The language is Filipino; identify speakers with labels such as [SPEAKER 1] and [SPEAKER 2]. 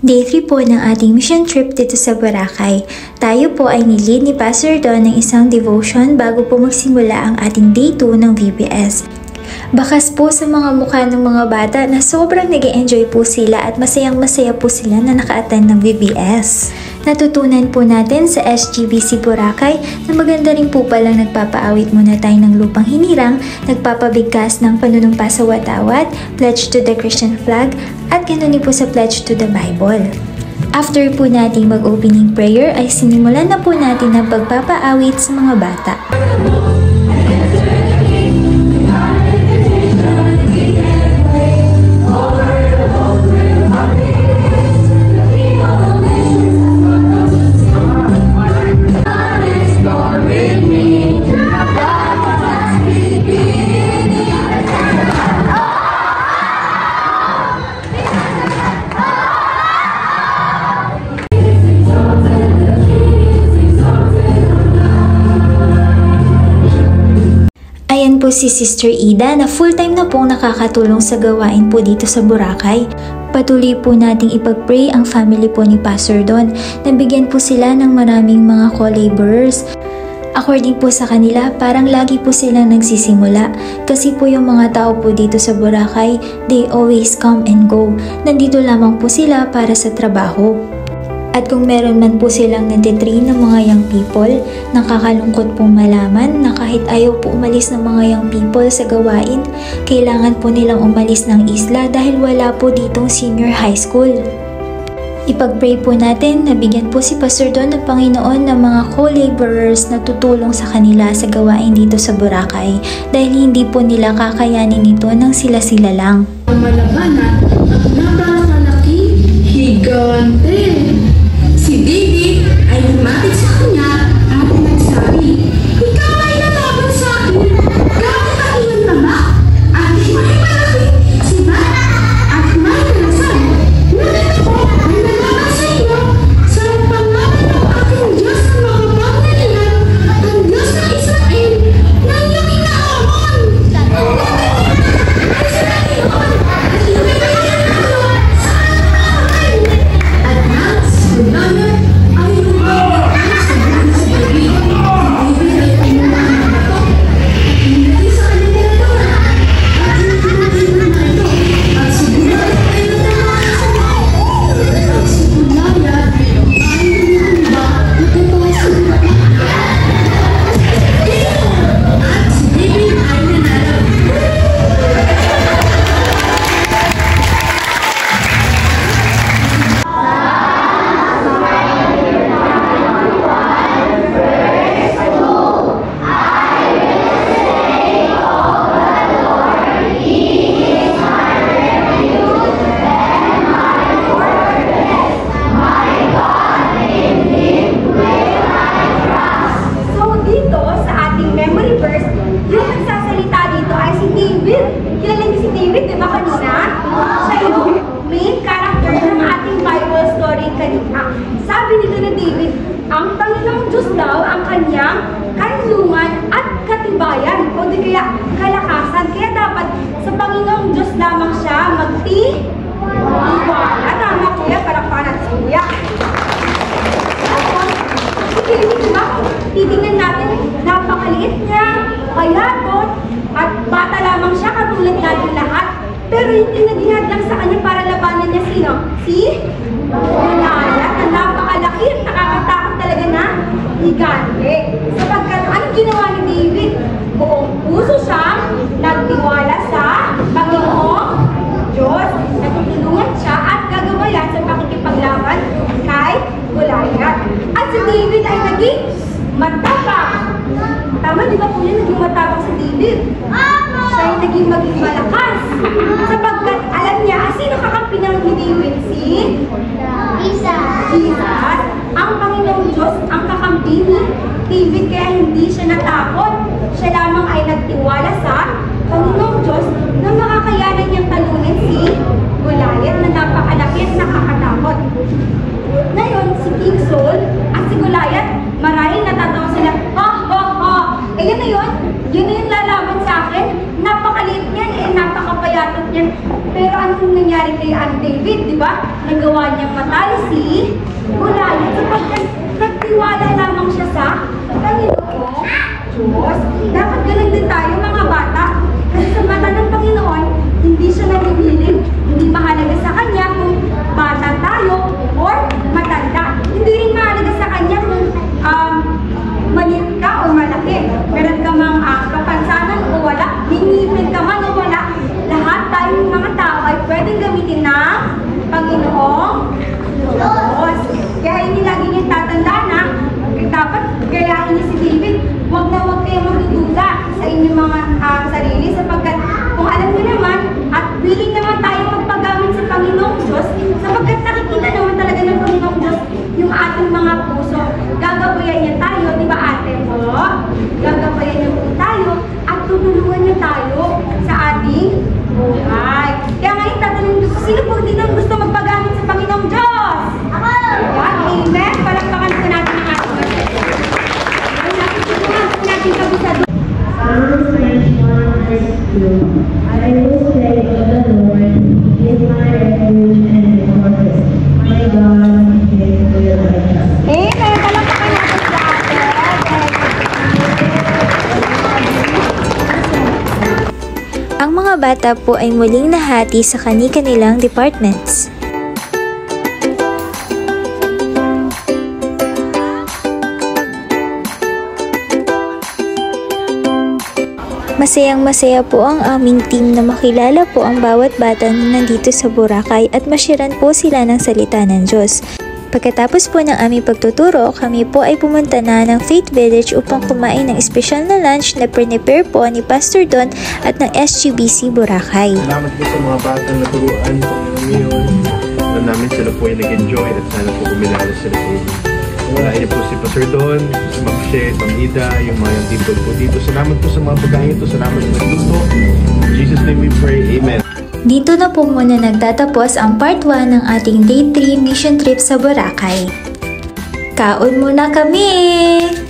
[SPEAKER 1] Day 3 po ng ating mission trip dito sa Boracay. Tayo po ay nilid ni Pastor Don ng isang devotion bago po magsimula ang ating Day 2 ng VBS. Bakas po sa mga mukha ng mga bata na sobrang nag enjoy po sila at masayang masaya po sila na naka-attend ng VBS. Natutunan po natin sa SGBC Boracay na maganda rin po palang nagpapaawit muna tayo ng lupang hinirang, nagpapabigkas ng panunumpa sa watawat, pledge to the Christian flag, at ganoon din po sa pledge to the Bible. After po nating mag-opening prayer ay sinimulan na po natin ang pagpapaawit sa mga bata. Si Sister Ida na full-time na pong nakakatulong sa gawain po dito sa Boracay. Patuloy po nating ipag-pray ang family po ni Pastor Don. Nabigyan po sila ng maraming mga co-laborers. According po sa kanila, parang lagi po silang nagsisimula kasi po yung mga tao po dito sa Boracay, they always come and go. Nandito lamang po sila para sa trabaho. At kung meron man po silang natitrain ng mga young people, nakakalungkot pong malaman na kahit ayaw po umalis ng mga young people sa gawain, kailangan po nilang umalis ng isla dahil wala po ditong senior high school. Ipag-pray po natin na bigyan po si Pastor Don ng Panginoon ng mga co-laborers na tutulong sa kanila sa gawain dito sa Boracay dahil hindi po nila kakayanin ito nang sila-sila lang.
[SPEAKER 2] Malabanan at napakalaki, higante.
[SPEAKER 3] Sabi dito ni David, ang Panginoong Diyos daw ang kanyang kanlungan at katibayan o di kaya kalakasan. Kaya dapat sa Panginoong Diyos lamang siya magti Iwala. Tama kuya, para para si kuya. Titingnan natin, napakaliit niya, payatot, at bata lamang siya katulad natin lahat. Pero hindi naghihad lang sa kanya para labanan niya sino? Si Goliath na napakalaki at nakakatakot talaga na higante. Sapagkat anong ginawa ni David? Buong puso siyang nagtiwala sa Panginoong Diyos. Natutulungan siya at gagabayan sa pakikipaglaban kay Goliath. At si David ay naging matapang. Tama, di ba po yun? Naging matapang si David. Siya ay naging maging malakas. Sapagkat alam niya, ah, sino kakampi ng ni David? Si David kaya hindi siya natakot. Siya lamang ay nagtiwala sa Panginoong Diyos na makakayanan niyang talunin si Goliath na napakalaki at nakakatakot. Ngayon, si King Saul at si Goliath, maraming natatawa sila, ha, ha, ha. Ayun na yun, yun na yung lalaban sa akin. Napakaliit niyan, eh, napakapayatot niyan. Pero anong nangyari kay Aunt David, di ba? Nagawa niyang matalo si Goliath sapagkat nagtiwala lamang siya sa Panginoon. Diyos, dapat ganun din tayo mga bata. Kasi sa mata ng Panginoon, hindi siya namimiling. Hindi mahalaga sa Kanya kung bata tayo or matanda. Hindi rin mahalaga sa Kanya kung um, maliit ka o malaki. Meron ka mang uh, kapansanan o wala. Minipin ka man o wala. Lahat tayong mga tao ay pwedeng gamitin ng Panginoong Diyos. Kaya hindi lagi niyo tatandaan na dapat gayahin niyo si David. Huwag na magdududa sa inyong mga ah, sarili sapagkat kung alam niyo naman at willing naman tayo magpagamit sa Panginoong Diyos sapagkat nakikita naman talaga ng Panginoong Diyos yung ating mga puso. Gagabayan niya tayo, di ba ate po? Gagabayan niya po tayo at tutulungan niya tayo sa ating buhay. Kaya ngayon tatanungin ko, sino po din ang gusto magpagamit sa Panginoong Diyos? Ako! Yan, amen. Palakpakan po natin ang ating Diyos. Ngayon natin tulungan po natin kabisado.
[SPEAKER 4] Psalms 91 verse 2. I will say of the Lord, He is my refuge and my fortress. My God, in His will I trust.
[SPEAKER 3] Amen. Palakpakan natin.
[SPEAKER 1] Ang mga bata po ay muling nahati sa kani-kanilang departments. Masayang masaya po ang aming team na makilala po ang bawat bata na nandito sa Boracay at masyiran po sila ng salita ng Diyos. Pagkatapos po ng aming pagtuturo, kami po ay pumunta na ng Faith Village upang kumain ng espesyal na lunch na prepare po ni Pastor Don at ng SGBC Boracay.
[SPEAKER 5] Salamat po sa mga batang naturuan, Panginoon. Alam namin sila po ay nag-enjoy at sana po kumilala sila sa niyo po si Pastor Don, si Ma'am She, Ma'am Ida, yung mga people po dito. Salamat po sa mga pagkain ito. Salamat sa nagluto. In Jesus' name we pray. Amen.
[SPEAKER 1] Dito na po muna nagtatapos ang part 1 ng ating day 3 mission trip sa Boracay. Kaon muna kami!